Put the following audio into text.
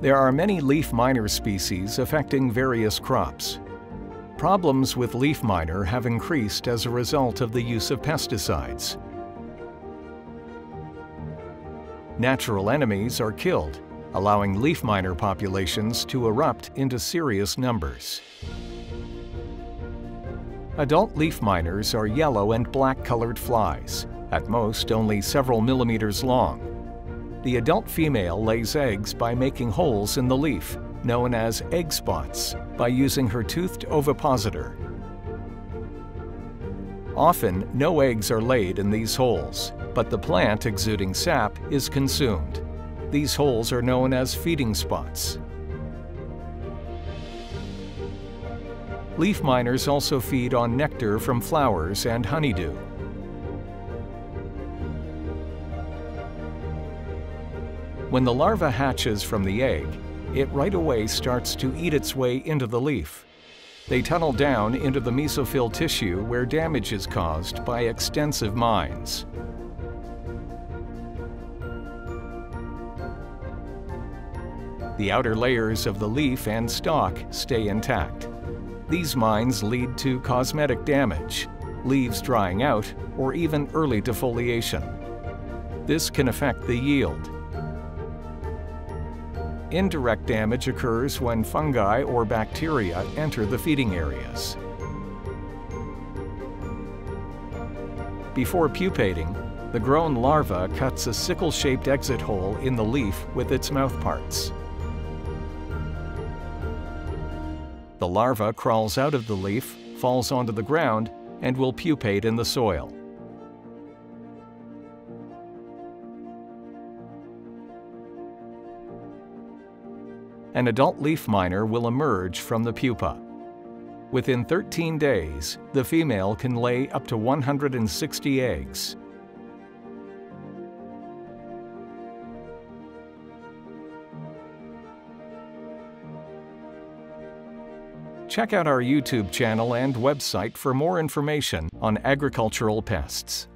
There are many leaf miner species affecting various crops. Problems with leaf miner have increased as a result of the use of pesticides. Natural enemies are killed, allowing leaf miner populations to erupt into serious numbers. Adult leaf miners are yellow and black-colored flies, at most only several millimeters long. The adult female lays eggs by making holes in the leaf, known as egg spots, by using her toothed ovipositor. Often, no eggs are laid in these holes, but the plant exuding sap is consumed. These holes are known as feeding spots. Leaf miners also feed on nectar from flowers and honeydew. When the larva hatches from the egg, it right away starts to eat its way into the leaf. They tunnel down into the mesophyll tissue where damage is caused by extensive mines. The outer layers of the leaf and stalk stay intact. These mines lead to cosmetic damage, leaves drying out, or even early defoliation. This can affect the yield, Indirect damage occurs when fungi or bacteria enter the feeding areas. Before pupating, the grown larva cuts a sickle-shaped exit hole in the leaf with its mouthparts. The larva crawls out of the leaf, falls onto the ground, and will pupate in the soil. An adult leaf miner will emerge from the pupa. Within 13 days, the female can lay up to 160 eggs. Check out our YouTube channel and website for more information on agricultural pests.